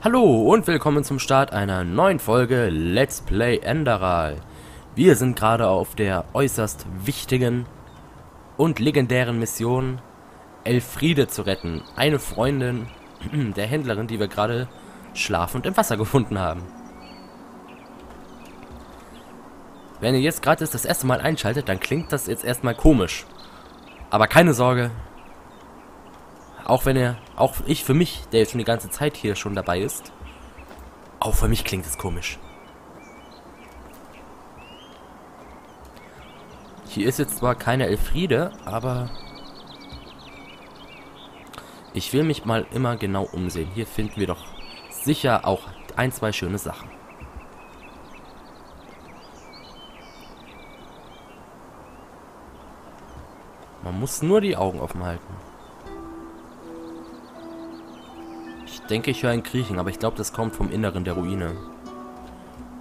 Hallo und willkommen zum Start einer neuen Folge Let's Play Enderal. Wir sind gerade auf der äußerst wichtigen und legendären Mission Elfriede zu retten. Eine Freundin der Händlerin, die wir gerade schlafend im Wasser gefunden haben. Wenn ihr jetzt gerade das erste Mal einschaltet, dann klingt das jetzt erstmal komisch. Aber keine Sorge, auch wenn er, auch ich für mich, der jetzt schon die ganze Zeit hier schon dabei ist, auch für mich klingt es komisch. Hier ist jetzt zwar keine Elfriede, aber ich will mich mal immer genau umsehen. Hier finden wir doch sicher auch ein, zwei schöne Sachen. Man muss nur die Augen offen halten. Denke, ich höre ein Kriechen, aber ich glaube, das kommt vom Inneren der Ruine.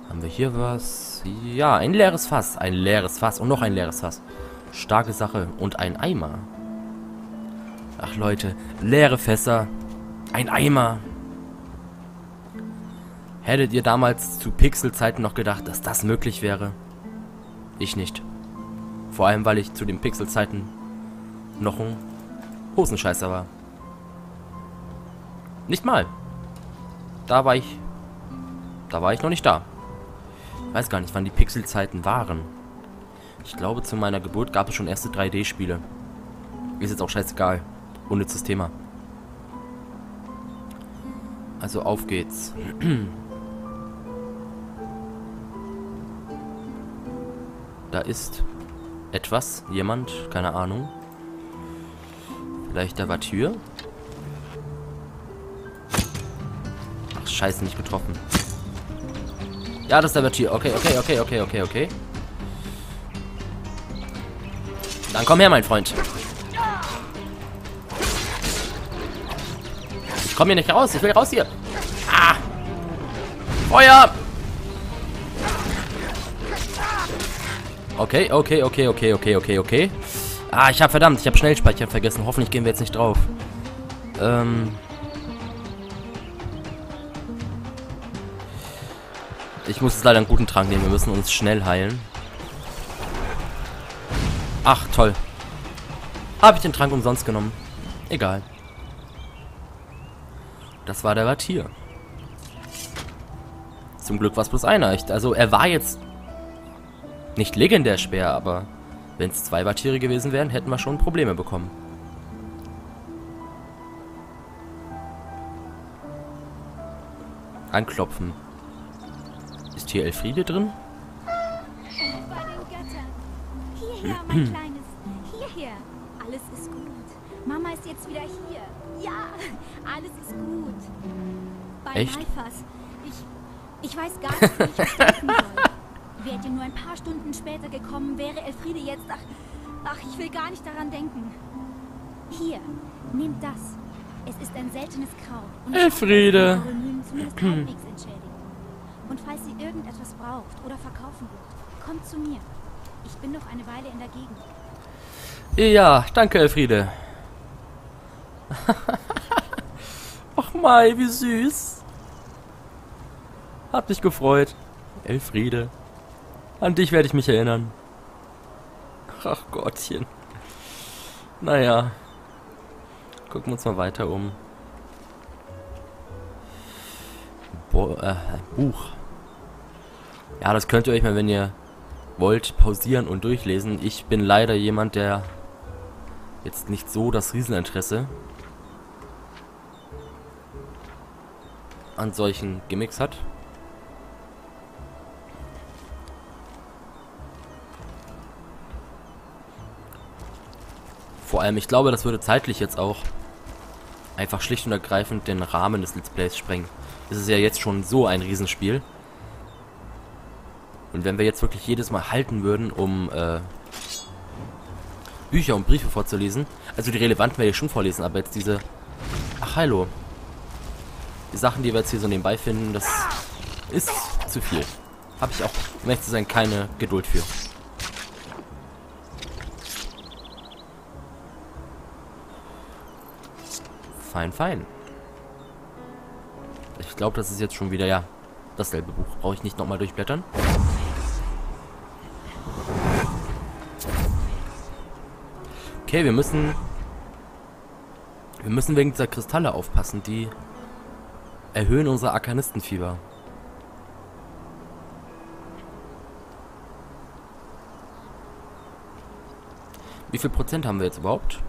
Haben wir hier was? Ja, ein leeres Fass. Ein leeres Fass und noch ein leeres Fass. Starke Sache. Und ein Eimer. Ach Leute, leere Fässer. Ein Eimer. Hättet ihr damals zu Pixelzeiten noch gedacht, dass das möglich wäre? Ich nicht. Vor allem, weil ich zu den Pixelzeiten noch ein Hosenscheißer war. Nicht mal. Da war ich... Da war ich noch nicht da. Ich weiß gar nicht, wann die Pixelzeiten waren. Ich glaube, zu meiner Geburt gab es schon erste 3D-Spiele. Ist jetzt auch scheißegal. Unnützes Thema. Also auf geht's. da ist etwas, jemand, keine Ahnung. Vielleicht der Vatür. Scheiße, nicht getroffen. Ja, das ist der Vertier. Okay, okay, okay, okay, okay, okay. Dann komm her, mein Freund. Ich komme hier nicht raus. Ich will raus hier. Ah. Feuer! Okay, okay, okay, okay, okay, okay, okay. Ah, ich habe verdammt, ich habe Schnellspeicher vergessen. Hoffentlich gehen wir jetzt nicht drauf. Ähm... Ich muss jetzt leider einen guten Trank nehmen. Wir müssen uns schnell heilen. Ach, toll. Habe ich den Trank umsonst genommen. Egal. Das war der Vatier. Zum Glück war es bloß einer. Ich, also er war jetzt nicht legendär schwer, aber wenn es zwei Vatiere gewesen wären, hätten wir schon Probleme bekommen. Anklopfen. Ist hier Elfriede drin? Bei den Göttern. Hierher, mein Kleines. Hierher. Alles ist gut. Mama ist jetzt wieder hier. Ja, alles ist gut. Bei Echt? Malfas. Ich, ich weiß gar nicht, wie ich es deuten soll. Wärt ihr nur ein paar Stunden später gekommen, wäre Elfriede jetzt... Ach, ach, ich will gar nicht daran denken. Hier, nehmt das. Es ist ein seltenes Kraut. Und Elfriede. zumindest halbwegs entschädigen. Und falls sie irgendetwas braucht oder verkaufen wird, kommt zu mir. Ich bin noch eine Weile in der Gegend. Ja, danke, Elfriede. Ach Mai, wie süß. Hab dich gefreut. Elfriede. An dich werde ich mich erinnern. Ach Gottchen. Naja. Gucken wir uns mal weiter um. Bo äh, Buch. Ja, das könnt ihr euch mal, wenn ihr wollt, pausieren und durchlesen. Ich bin leider jemand, der jetzt nicht so das Rieseninteresse an solchen Gimmicks hat. Vor allem, ich glaube, das würde zeitlich jetzt auch einfach schlicht und ergreifend den Rahmen des Let's Plays sprengen. Es ist ja jetzt schon so ein Riesenspiel. Und wenn wir jetzt wirklich jedes Mal halten würden, um äh, Bücher und Briefe vorzulesen, also die relevanten werde ich schon vorlesen, aber jetzt diese... Ach, hallo. Die Sachen, die wir jetzt hier so nebenbei finden, das ist zu viel. Habe ich auch, um ehrlich zu sein, keine Geduld für. Fein, fein. Ich glaube, das ist jetzt schon wieder, ja, dasselbe Buch. Brauche ich nicht nochmal durchblättern. Okay, wir müssen... Wir müssen wegen dieser Kristalle aufpassen, die erhöhen unser Arkanistenfieber. Wie viel Prozent haben wir jetzt überhaupt?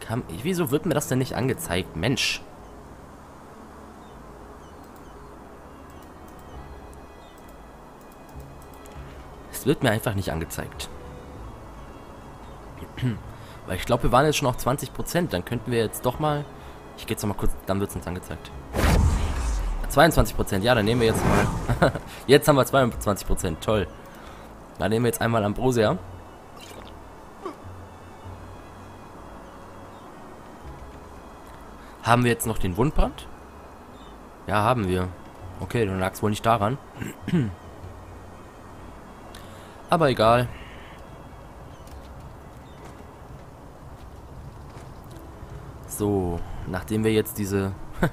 Kam, wieso wird mir das denn nicht angezeigt? Mensch. Es wird mir einfach nicht angezeigt. Weil ich glaube, wir waren jetzt schon auf 20%. Dann könnten wir jetzt doch mal... Ich gehe jetzt noch mal kurz, dann wird es uns angezeigt. 22%, ja, dann nehmen wir jetzt mal... jetzt haben wir 22%, toll. Dann nehmen wir jetzt einmal Ambrosia. Haben wir jetzt noch den Wundbrand? Ja, haben wir. Okay, dann lag es wohl nicht daran. Aber egal. So, nachdem wir jetzt diese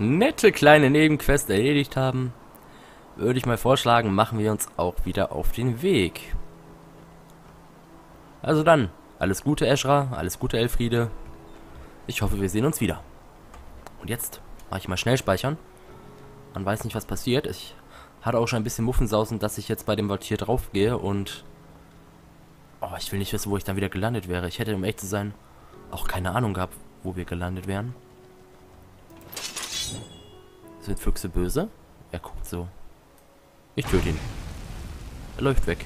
nette kleine Nebenquest erledigt haben, würde ich mal vorschlagen, machen wir uns auch wieder auf den Weg. Also dann, alles Gute Eschra, alles Gute Elfriede. Ich hoffe, wir sehen uns wieder. Und jetzt mache ich mal schnell speichern. Man weiß nicht, was passiert. Ich hatte auch schon ein bisschen Muffensausen, dass ich jetzt bei dem Voltier drauf gehe und... Oh, ich will nicht wissen, wo ich dann wieder gelandet wäre. Ich hätte, um echt zu sein, auch keine Ahnung gehabt, wo wir gelandet wären. Sind Füchse böse? Er guckt so. Ich töte ihn. Er läuft weg.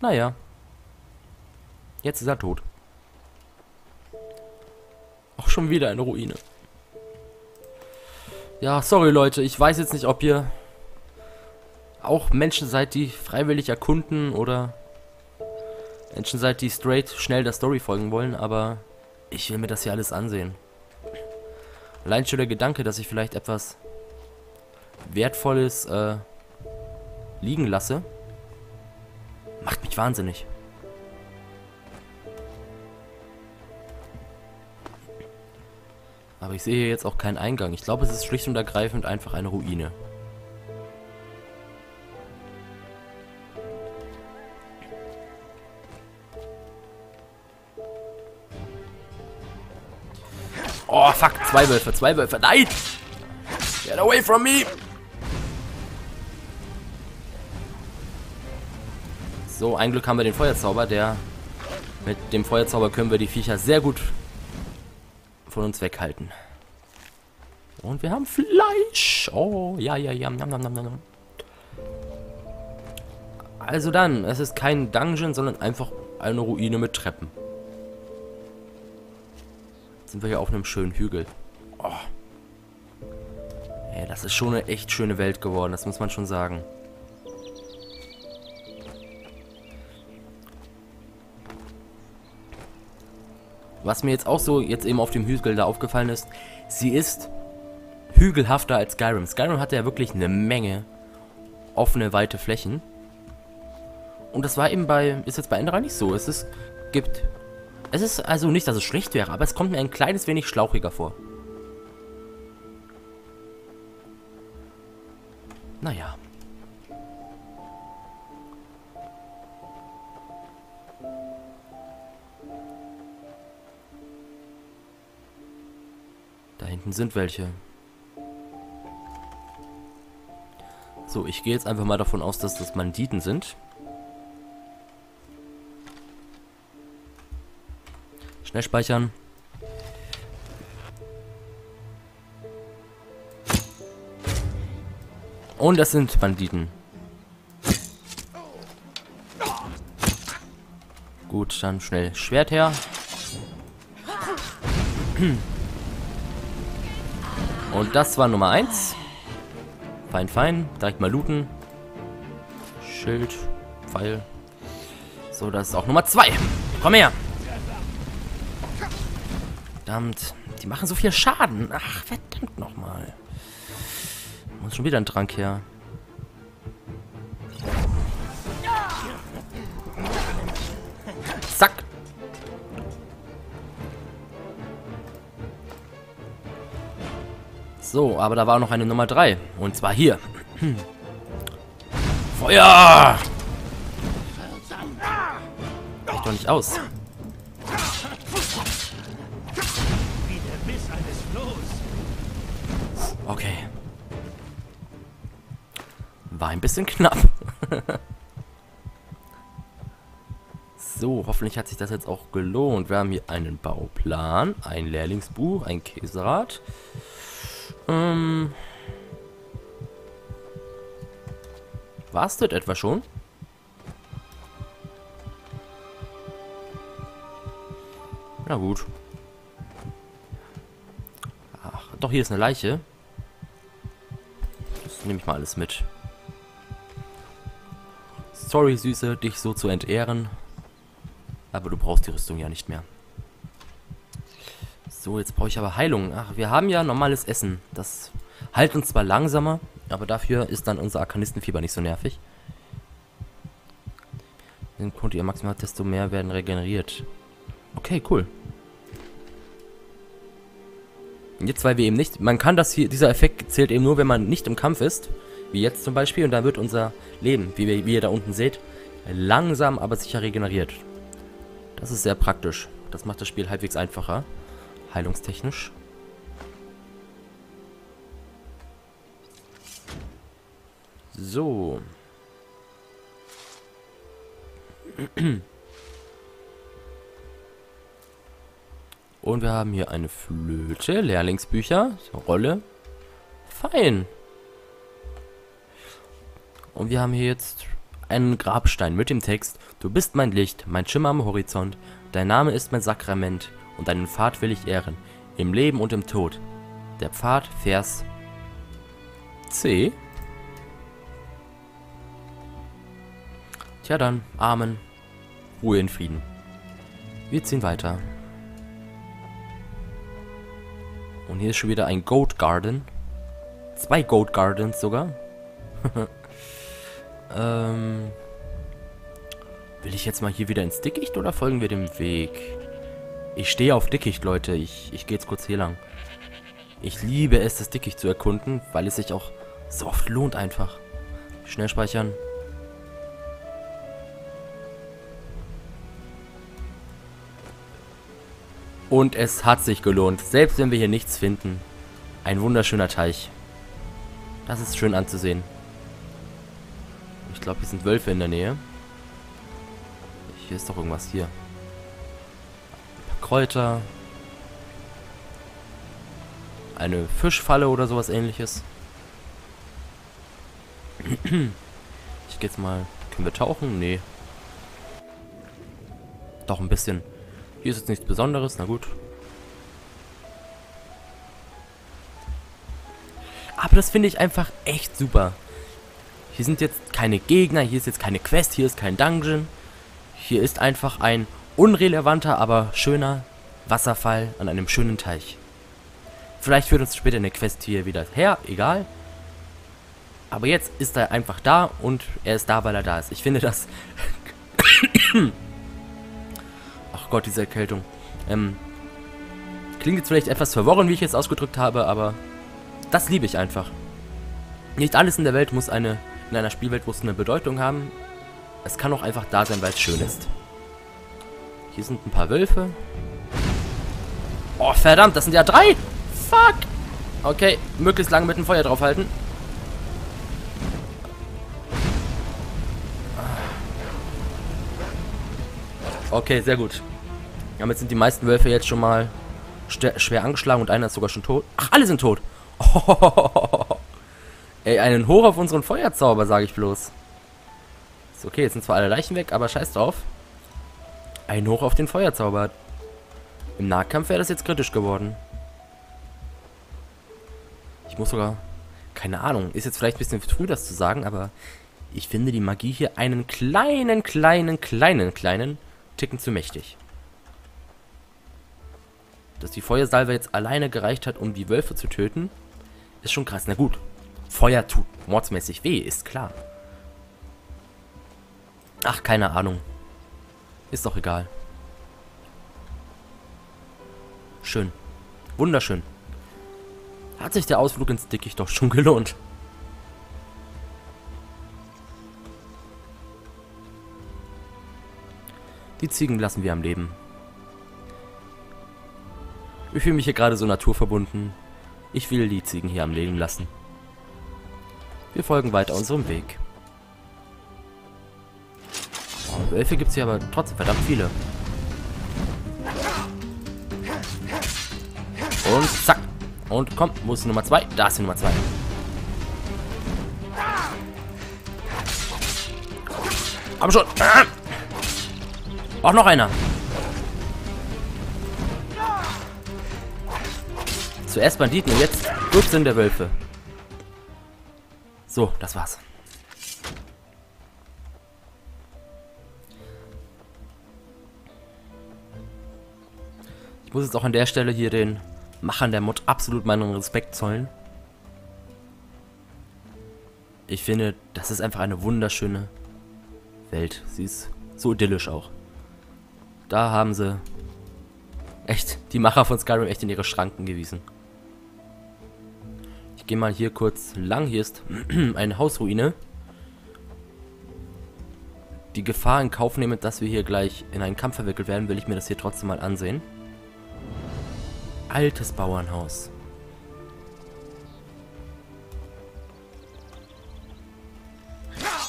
Naja. Jetzt ist er tot. Auch schon wieder eine Ruine. Ja, sorry Leute, ich weiß jetzt nicht, ob ihr auch Menschen seid, die freiwillig erkunden oder Menschen seid, die straight schnell der Story folgen wollen, aber ich will mir das hier alles ansehen. Allein schon der Gedanke, dass ich vielleicht etwas Wertvolles äh, liegen lasse, macht mich wahnsinnig. Aber ich sehe hier jetzt auch keinen Eingang. Ich glaube, es ist schlicht und ergreifend einfach eine Ruine. Zwei Wölfe, zwei Wölfe. Nein! Get away from me! So, ein Glück haben wir den Feuerzauber, der... Mit dem Feuerzauber können wir die Viecher sehr gut von uns weghalten. Und wir haben Fleisch. Oh, ja, ja, ja. Nam, nam, nam, nam. Also dann, es ist kein Dungeon, sondern einfach eine Ruine mit Treppen. Jetzt sind wir hier auf einem schönen Hügel. Oh. Ey, das ist schon eine echt schöne Welt geworden, das muss man schon sagen. Was mir jetzt auch so jetzt eben auf dem Hügel da aufgefallen ist, sie ist hügelhafter als Skyrim. Skyrim hatte ja wirklich eine Menge offene, weite Flächen. Und das war eben bei, ist jetzt bei Enderer nicht so. Es ist, gibt, es ist also nicht, dass es schlecht wäre, aber es kommt mir ein kleines wenig schlauchiger vor. Naja. Da hinten sind welche. So, ich gehe jetzt einfach mal davon aus, dass das Banditen sind. Schnell speichern. Und das sind Banditen. Gut, dann schnell Schwert her. Und das war Nummer 1. Fein, fein. Direkt mal looten. Schild, Pfeil. So, das ist auch Nummer 2. Komm her. Verdammt. Die machen so viel Schaden. Ach, verdammt nochmal schon wieder ein Trank her. Zack. So, aber da war noch eine Nummer 3. Und zwar hier. Feuer! Reicht doch nicht aus. Ein bisschen knapp. so, hoffentlich hat sich das jetzt auch gelohnt. Wir haben hier einen Bauplan, ein Lehrlingsbuch, ein Käserad. Ähm. War's das etwa schon? Na gut. Ach, doch, hier ist eine Leiche. Das nehme ich mal alles mit. Sorry, Süße, dich so zu entehren. Aber du brauchst die Rüstung ja nicht mehr. So, jetzt brauche ich aber Heilung. Ach, wir haben ja normales Essen. Das heilt uns zwar langsamer, aber dafür ist dann unser Arkanistenfieber nicht so nervig. Den Kunde ihr maximal, desto mehr werden regeneriert. Okay, cool. Jetzt, weil wir eben nicht... Man kann das hier... Dieser Effekt zählt eben nur, wenn man nicht im Kampf ist. Wie jetzt zum Beispiel. Und dann wird unser Leben, wie, wir, wie ihr da unten seht, langsam, aber sicher regeneriert. Das ist sehr praktisch. Das macht das Spiel halbwegs einfacher. Heilungstechnisch. So. Und wir haben hier eine Flöte, Lehrlingsbücher, Rolle. Fein. Und wir haben hier jetzt einen Grabstein mit dem Text Du bist mein Licht, mein Schimmer am Horizont, dein Name ist mein Sakrament und deinen Pfad will ich ehren, im Leben und im Tod. Der Pfad, Vers C. Tja dann, Amen. Ruhe in Frieden. Wir ziehen weiter. Und hier ist schon wieder ein Goat Garden. Zwei Goat Gardens sogar. ähm, will ich jetzt mal hier wieder ins Dickicht oder folgen wir dem Weg? Ich stehe auf Dickicht, Leute. Ich, ich gehe jetzt kurz hier lang. Ich liebe es, das Dickicht zu erkunden, weil es sich auch so oft lohnt einfach. Schnell speichern. Und es hat sich gelohnt, selbst wenn wir hier nichts finden. Ein wunderschöner Teich. Das ist schön anzusehen. Ich glaube, hier sind Wölfe in der Nähe. Hier ist doch irgendwas hier. Ein paar Kräuter. Eine Fischfalle oder sowas ähnliches. Ich gehe jetzt mal... Können wir tauchen? Nee. Doch ein bisschen. Hier ist jetzt nichts Besonderes, na gut. Aber das finde ich einfach echt super. Hier sind jetzt keine Gegner, hier ist jetzt keine Quest, hier ist kein Dungeon. Hier ist einfach ein unrelevanter, aber schöner Wasserfall an einem schönen Teich. Vielleicht führt uns später eine Quest hier wieder her, egal. Aber jetzt ist er einfach da und er ist da, weil er da ist. Ich finde das Ach Gott, diese Erkältung. Ähm, klingt jetzt vielleicht etwas verworren, wie ich es ausgedrückt habe, aber das liebe ich einfach. Nicht alles in der Welt muss eine, in einer Spielwelt muss eine Bedeutung haben. Es kann auch einfach da sein, weil es schön ist. Hier sind ein paar Wölfe. Oh, verdammt, das sind ja drei! Fuck! Okay, möglichst lange mit dem Feuer draufhalten. Okay, sehr gut. Damit sind die meisten Wölfe jetzt schon mal schwer angeschlagen und einer ist sogar schon tot. Ach, alle sind tot. Oh, ey, einen Hoch auf unseren Feuerzauber, sage ich bloß. Ist okay, jetzt sind zwar alle Leichen weg, aber scheiß drauf. Ein Hoch auf den Feuerzauber. Im Nahkampf wäre das jetzt kritisch geworden. Ich muss sogar... Keine Ahnung, ist jetzt vielleicht ein bisschen früh, das zu sagen, aber... Ich finde die Magie hier einen kleinen, kleinen, kleinen, kleinen Ticken zu mächtig. Dass die Feuersalve jetzt alleine gereicht hat, um die Wölfe zu töten, ist schon krass. Na gut, Feuer tut mordsmäßig weh, ist klar. Ach, keine Ahnung. Ist doch egal. Schön. Wunderschön. hat sich der Ausflug ins Dickicht doch schon gelohnt. Die Ziegen lassen wir am Leben. Ich fühle mich hier gerade so naturverbunden. Ich will die Ziegen hier am Leben lassen. Wir folgen weiter unserem Weg. Wölfe gibt es hier aber trotzdem verdammt viele. Und zack. Und komm, wo ist die Nummer 2? Da ist die Nummer 2. Komm schon. Auch noch einer. Zuerst Banditen und jetzt Dutzende Wölfe. So, das war's. Ich muss jetzt auch an der Stelle hier den Machern der Mod absolut meinen Respekt zollen. Ich finde, das ist einfach eine wunderschöne Welt. Sie ist so idyllisch auch. Da haben sie echt die Macher von Skyrim echt in ihre Schranken gewiesen. Ich gehe mal hier kurz lang. Hier ist eine Hausruine. Die Gefahr in Kauf nehmend, dass wir hier gleich in einen Kampf verwickelt werden, will ich mir das hier trotzdem mal ansehen. Altes Bauernhaus.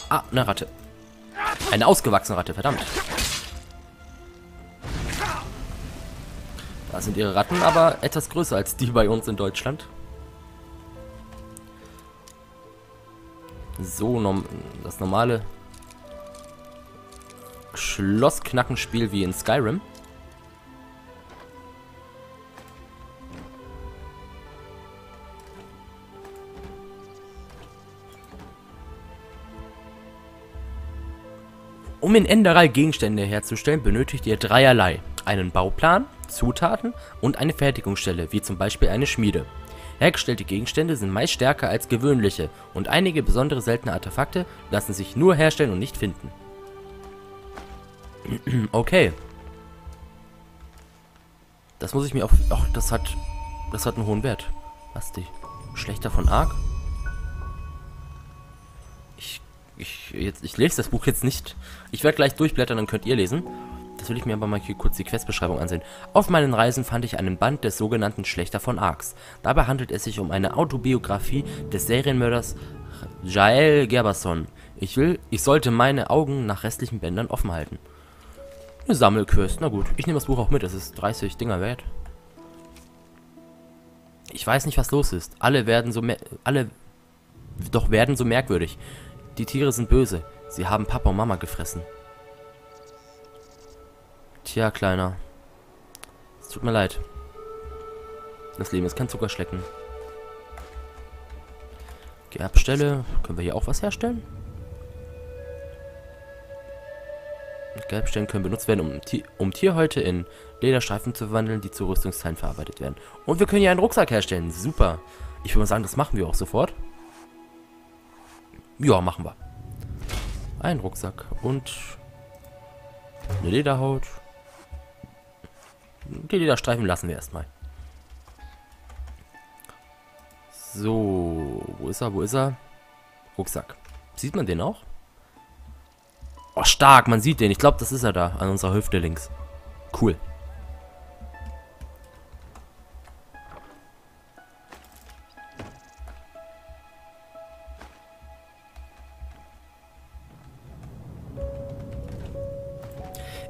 Ah, eine Ratte. Eine ausgewachsene Ratte, verdammt. Da sind ihre Ratten aber etwas größer als die bei uns in Deutschland. So, das normale Schlossknackenspiel wie in Skyrim. Um in Enderal Gegenstände herzustellen, benötigt ihr dreierlei. Einen Bauplan, Zutaten und eine Fertigungsstelle, wie zum Beispiel eine Schmiede. Hergestellte Gegenstände sind meist stärker als gewöhnliche und einige besondere seltene Artefakte lassen sich nur herstellen und nicht finden. okay. Das muss ich mir auch... Ach, das hat... Das hat einen hohen Wert. Was die? Schlechter von Ark? Ich... Ich, jetzt, ich lese das Buch jetzt nicht. Ich werde gleich durchblättern, dann könnt ihr lesen. Das will ich mir aber mal hier kurz die Questbeschreibung ansehen. Auf meinen Reisen fand ich einen Band des sogenannten Schlechter von Arx. Dabei handelt es sich um eine Autobiografie des Serienmörders Jael Gerberson. Ich will, ich sollte meine Augen nach restlichen Bändern offen halten. Eine Sammelquest, na gut. Ich nehme das Buch auch mit, es ist 30 Dinger wert. Ich weiß nicht, was los ist. Alle werden so alle doch werden so merkwürdig. Die Tiere sind böse. Sie haben Papa und Mama gefressen. Tja, Kleiner. Es tut mir leid. Das Leben ist kein Zuckerschlecken. Gerbstelle. Können wir hier auch was herstellen? Gerbstellen können benutzt werden, um, um Tierhäute in Lederstreifen zu verwandeln, die zu Rüstungsteilen verarbeitet werden. Und wir können hier einen Rucksack herstellen. Super. Ich würde mal sagen, das machen wir auch sofort. Ja, machen wir. Ein Rucksack und eine Lederhaut. Die Lederstreifen lassen wir erstmal. So, wo ist er, wo ist er? Rucksack. Sieht man den auch? Oh, stark, man sieht den. Ich glaube, das ist er da, an unserer Hüfte links. Cool.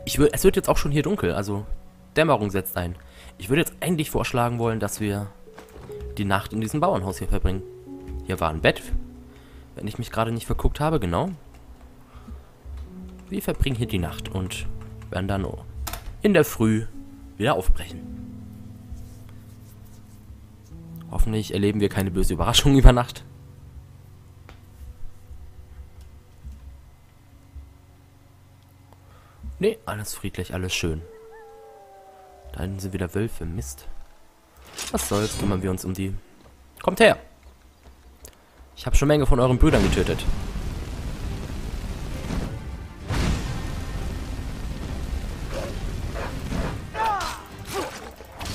Ich es wird jetzt auch schon hier dunkel, also Dämmerung setzt ein. Ich würde jetzt eigentlich vorschlagen wollen, dass wir die Nacht in diesem Bauernhaus hier verbringen. Hier war ein Bett, wenn ich mich gerade nicht verguckt habe, genau. Wir verbringen hier die Nacht und werden dann in der Früh wieder aufbrechen. Hoffentlich erleben wir keine böse Überraschung über Nacht. Nee, alles friedlich, alles schön. Da hinten sind wieder Wölfe. Mist. Was soll's, kümmern wir uns um die. Kommt her! Ich habe schon Menge von euren Brüdern getötet.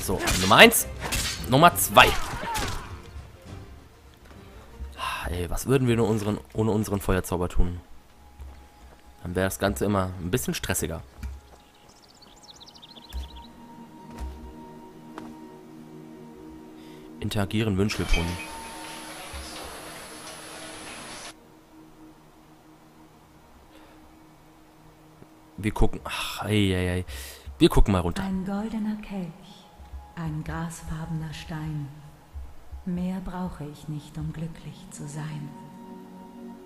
So, Nummer 1. Nummer 2. Ey, was würden wir nur unseren, ohne unseren Feuerzauber tun? Dann wäre das Ganze immer ein bisschen stressiger. Interagieren Wünschelbrunnen. Wir gucken. Ach, ey, ey, ey. Wir gucken mal runter. Ein goldener Kelch, ein grasfarbener Stein. Mehr brauche ich nicht, um glücklich zu sein.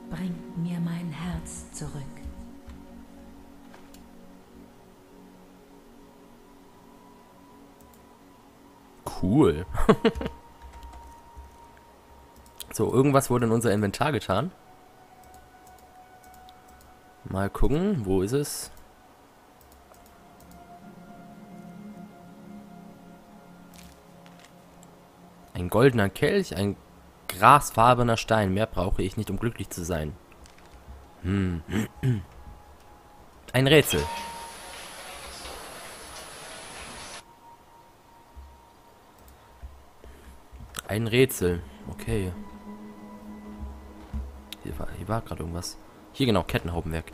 Bringt mir mein Herz zurück. Cool. so, irgendwas wurde in unser Inventar getan. Mal gucken, wo ist es? Ein goldener Kelch, ein grasfarbener Stein. Mehr brauche ich nicht, um glücklich zu sein. Hm. Ein Rätsel. Ein Rätsel. Okay. Hier war, hier war gerade irgendwas. Hier genau, Kettenhaubenwerk.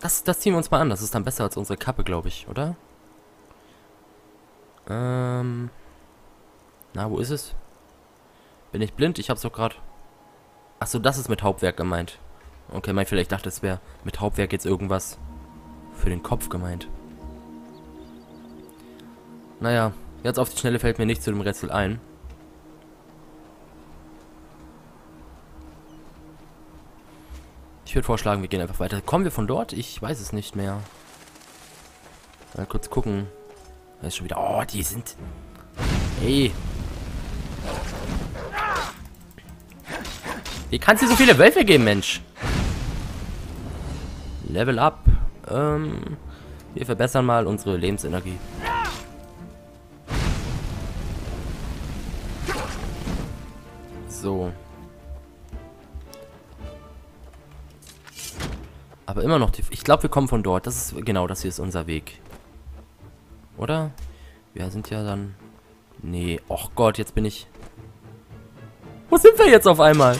Das, das ziehen wir uns mal an. Das ist dann besser als unsere Kappe, glaube ich, oder? Ähm. Na, wo ist es? Bin ich blind? Ich hab's doch gerade. Achso, das ist mit Hauptwerk gemeint. Okay, mein vielleicht dachte, es wäre mit Hauptwerk jetzt irgendwas für den Kopf gemeint. Naja, jetzt auf die Schnelle fällt mir nichts zu dem Rätsel ein. Ich würde vorschlagen, wir gehen einfach weiter. Kommen wir von dort? Ich weiß es nicht mehr. Mal kurz gucken. Da ist schon wieder... Oh, die sind... Ey. Wie kannst du so viele Wölfe geben, Mensch? Level up. Ähm, wir verbessern mal unsere Lebensenergie. So. Aber immer noch die... Ich glaube, wir kommen von dort. Das ist... Genau, das hier ist unser Weg. Oder? Wir sind ja dann... Nee. Och Gott, jetzt bin ich... Wo sind wir jetzt auf einmal?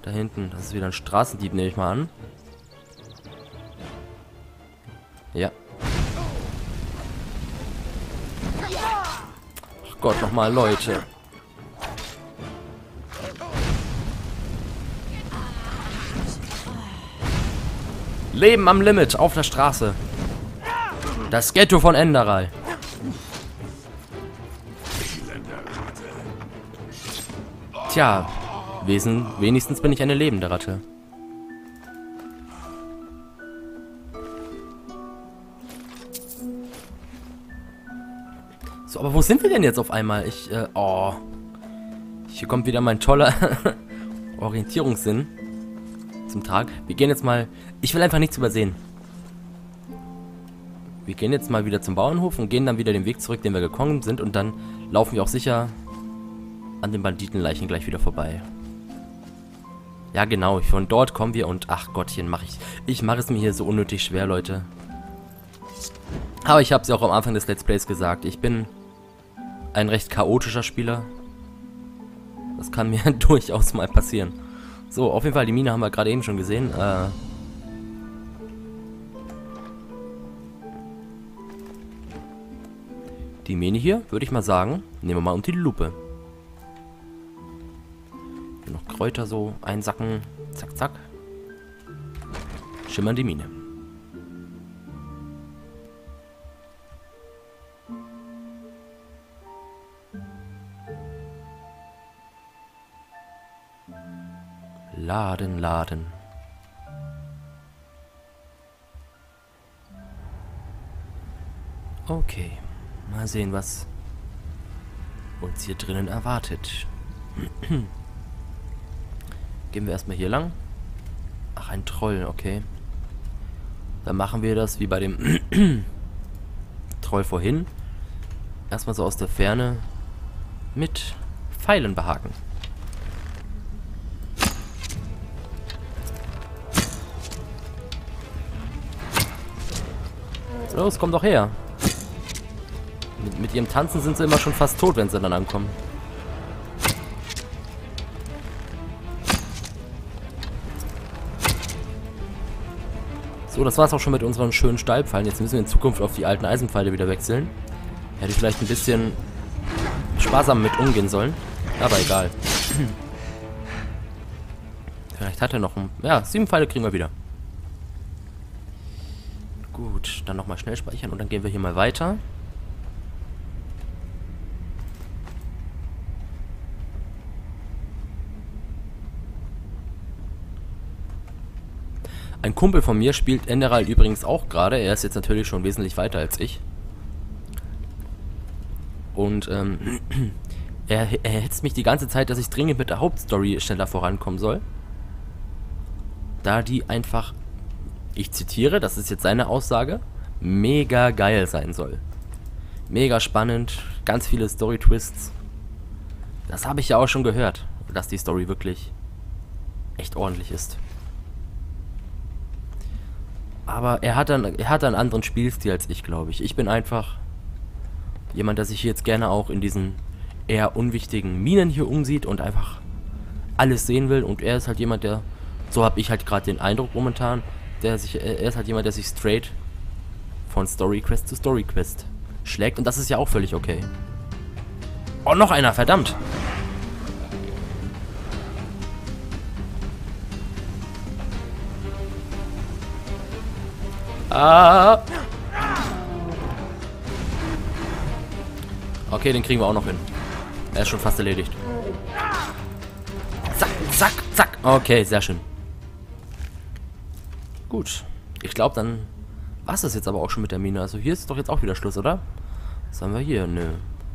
Da hinten. Das ist wieder ein Straßendieb, nehme ich mal an. Ja. Ach Gott, nochmal Leute. Leben am Limit auf der Straße. Das Ghetto von Enderal. Tja, Wesen, wenigstens bin ich eine lebende Ratte. So, aber wo sind wir denn jetzt auf einmal? Ich, äh, oh. Hier kommt wieder mein toller Orientierungssinn zum Tag. Wir gehen jetzt mal... Ich will einfach nichts übersehen. Wir gehen jetzt mal wieder zum Bauernhof und gehen dann wieder den Weg zurück, den wir gekommen sind. Und dann laufen wir auch sicher an den Banditenleichen gleich wieder vorbei. Ja, genau. Von dort kommen wir und... Ach Gottchen, mache ich... Ich mache es mir hier so unnötig schwer, Leute. Aber ich habe es ja auch am Anfang des Let's Plays gesagt. Ich bin ein recht chaotischer Spieler. Das kann mir durchaus mal passieren. So, auf jeden Fall, die Mine haben wir gerade eben schon gesehen. Äh, die Mine hier, würde ich mal sagen, nehmen wir mal unter die Lupe. Noch Kräuter so einsacken. Zack, zack. Schimmern die Mine. Laden, laden. Okay, mal sehen, was uns hier drinnen erwartet. Gehen wir erstmal hier lang. Ach, ein Troll, okay. Dann machen wir das wie bei dem Troll vorhin. Erstmal so aus der Ferne mit Pfeilen behaken. Los, komm doch her. Mit, mit ihrem Tanzen sind sie immer schon fast tot, wenn sie dann ankommen. So, das war's auch schon mit unseren schönen Stahlpfeilen. Jetzt müssen wir in Zukunft auf die alten Eisenpfeile wieder wechseln. Hätte ich vielleicht ein bisschen sparsam mit umgehen sollen. Aber egal. Vielleicht hat er noch ein... Ja, sieben Pfeile kriegen wir wieder. Gut, dann nochmal schnell speichern und dann gehen wir hier mal weiter. Ein Kumpel von mir spielt Enderal übrigens auch gerade. Er ist jetzt natürlich schon wesentlich weiter als ich. Und ähm, er, er hetzt mich die ganze Zeit, dass ich dringend mit der Hauptstory schneller vorankommen soll. Da die einfach, ich zitiere, das ist jetzt seine Aussage, mega geil sein soll. Mega spannend, ganz viele Story-Twists. Das habe ich ja auch schon gehört, dass die Story wirklich echt ordentlich ist. Aber er hat, dann, er hat einen anderen Spielstil als ich, glaube ich. Ich bin einfach jemand, der sich jetzt gerne auch in diesen eher unwichtigen Minen hier umsieht und einfach alles sehen will. Und er ist halt jemand, der, so habe ich halt gerade den Eindruck momentan, der sich, er ist halt jemand, der sich straight von Story Quest zu Story Quest schlägt. Und das ist ja auch völlig okay. Oh, noch einer, verdammt. Ah. Okay, den kriegen wir auch noch hin. Er ist schon fast erledigt. Zack, zack, zack. Okay, sehr schön. Gut. Ich glaube, dann es das jetzt aber auch schon mit der Mine. Also hier ist doch jetzt auch wieder Schluss, oder? Was haben wir hier? Nö.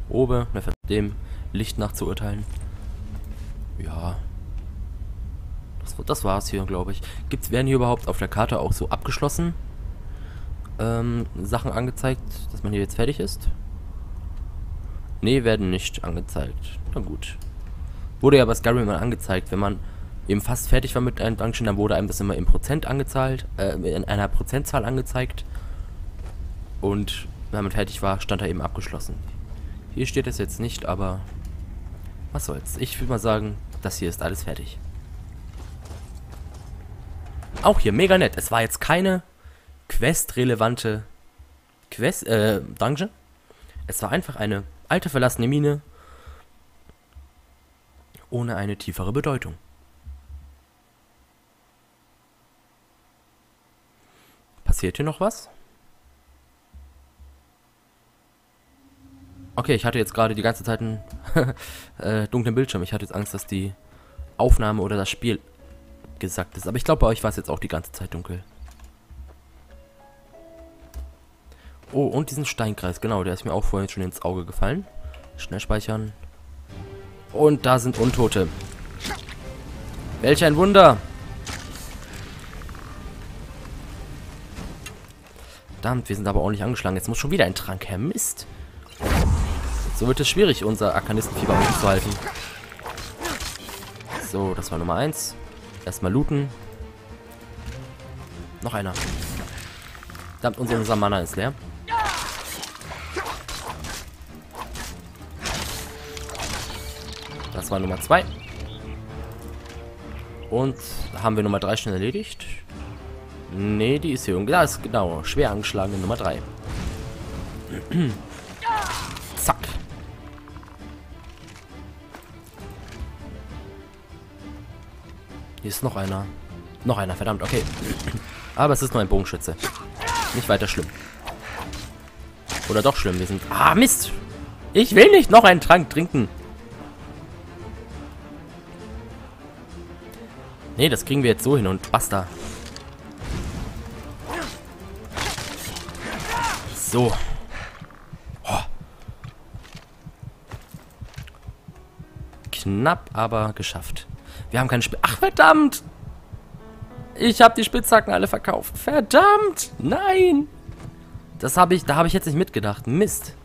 Obe, ne, von dem Licht nach zu urteilen. Ja. Das, das war's hier, glaube ich. Gibt's, werden hier überhaupt auf der Karte auch so abgeschlossen ähm, Sachen angezeigt, dass man hier jetzt fertig ist? Ne, werden nicht angezeigt. Na gut. Wurde ja bei Skyrim mal angezeigt, wenn man eben fast fertig war mit einem Dungeon, dann wurde einem das immer im Prozent angezahlt, äh, in einer Prozentzahl angezeigt. Und wenn man fertig war, stand er eben abgeschlossen. Hier steht es jetzt nicht, aber was soll's. Ich würde mal sagen, das hier ist alles fertig. Auch hier, mega nett. Es war jetzt keine questrelevante Quest, äh, Dungeon. Es war einfach eine alte verlassene Mine ohne eine tiefere Bedeutung. Passiert hier noch was? Okay, ich hatte jetzt gerade die ganze Zeit einen äh, dunklen Bildschirm. Ich hatte jetzt Angst, dass die Aufnahme oder das Spiel gesagt ist. Aber ich glaube, bei euch war es jetzt auch die ganze Zeit dunkel. Oh, und diesen Steinkreis, genau, der ist mir auch vorhin schon ins Auge gefallen. Schnell speichern. Und da sind Untote. Welch ein Wunder! Verdammt, wir sind aber ordentlich angeschlagen. Jetzt muss schon wieder ein Trank her. Mist. So wird es schwierig, unser Arkanistenfieber aufzuhalten. So, das war Nummer 1. Erstmal looten. Noch einer. Verdammt, unser Mana ist leer. Das war Nummer 2. Und haben wir Nummer 3 schon erledigt? Ne, die ist hier. Ja, ist genau. Schwer angeschlagene Nummer 3. Zack. Hier ist noch einer. Noch einer, verdammt, okay. Aber es ist nur ein Bogenschütze. Nicht weiter schlimm. Oder doch schlimm, wir sind... Ah, Mist! Ich will nicht noch einen Trank trinken. Nee, das kriegen wir jetzt so hin und basta. So. Oh. Knapp, aber geschafft. Wir haben keine Sp Ach, verdammt! Ich habe die Spitzhacken alle verkauft. Verdammt! Nein! Das habe ich, da habe ich jetzt nicht mitgedacht. Mist.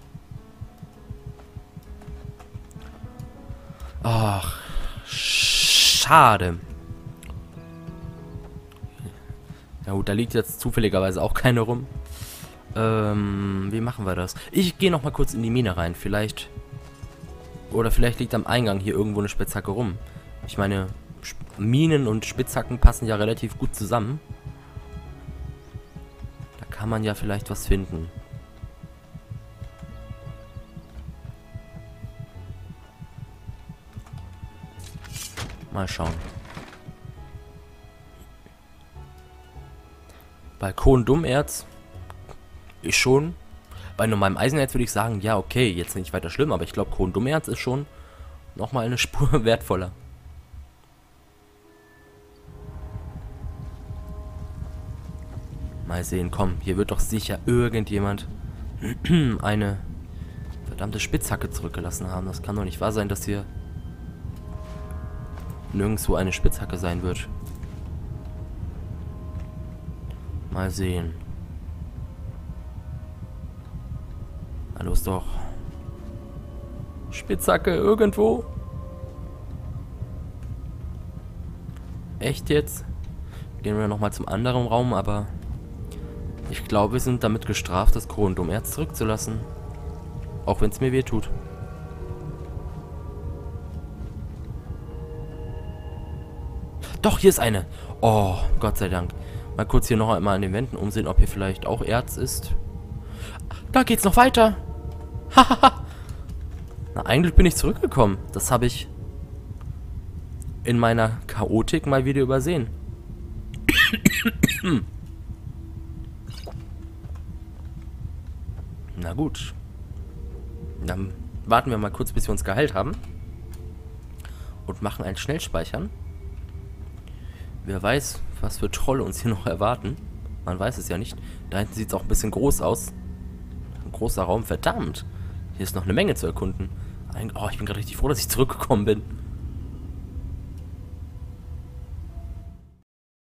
Ach, schade. Ja gut, da liegt jetzt zufälligerweise auch keine rum. Ähm, wie machen wir das? Ich gehe noch mal kurz in die Mine rein. Vielleicht... Oder vielleicht liegt am Eingang hier irgendwo eine Spitzhacke rum. Ich meine, Minen und Spitzhacken passen ja relativ gut zusammen. Da kann man ja vielleicht was finden. Mal schauen. Balkon Dummerz ist schon. Bei normalem Eisenerz würde ich sagen, ja, okay, jetzt nicht weiter schlimm, aber ich glaube, Kohlen Dummerz ist schon nochmal eine Spur wertvoller. Mal sehen, komm, hier wird doch sicher irgendjemand eine verdammte Spitzhacke zurückgelassen haben. Das kann doch nicht wahr sein, dass hier nirgendwo eine Spitzhacke sein wird. Mal sehen. Los doch. Spitzhacke irgendwo? Echt jetzt? Gehen wir nochmal zum anderen Raum, aber ich glaube, wir sind damit gestraft, das Kronendomerz zurückzulassen. Auch wenn es mir weh tut. Doch, hier ist eine. Oh, Gott sei Dank. Mal kurz hier noch einmal an den Wänden umsehen, ob hier vielleicht auch Erz ist. Da geht's noch weiter. Na, eigentlich bin ich zurückgekommen. Das habe ich in meiner Chaotik mal wieder übersehen. Na gut. Dann warten wir mal kurz, bis wir uns geheilt haben. Und machen ein Schnellspeichern. Wer weiß, was für Trolle uns hier noch erwarten. Man weiß es ja nicht. Da hinten sieht es auch ein bisschen groß aus. Ein großer Raum. Verdammt. Hier ist noch eine Menge zu erkunden. Oh, ich bin gerade richtig froh, dass ich zurückgekommen bin.